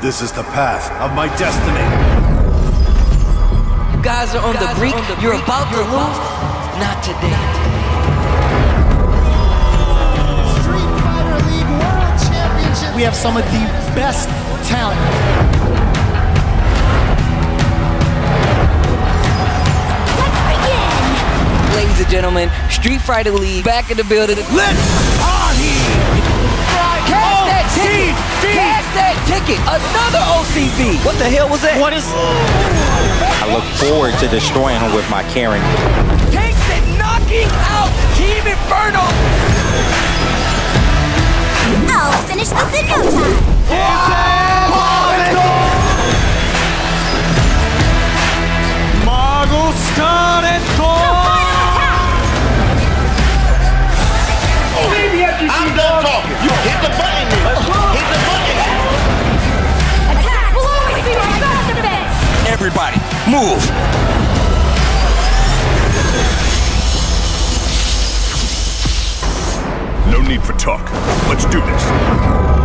This is the path of my destiny. You guys are on the brink. You're about to lose. Not today. Street Fighter League World Championship. We have some of the best talent. Ladies and gentlemen, Street Fighter League back in the building. Let's party! That ticket! Another OCV! What the hell was that? What is I look forward to destroying him with my Karin. Takes it knocking out Team Inferno! Move! No need for talk. Let's do this.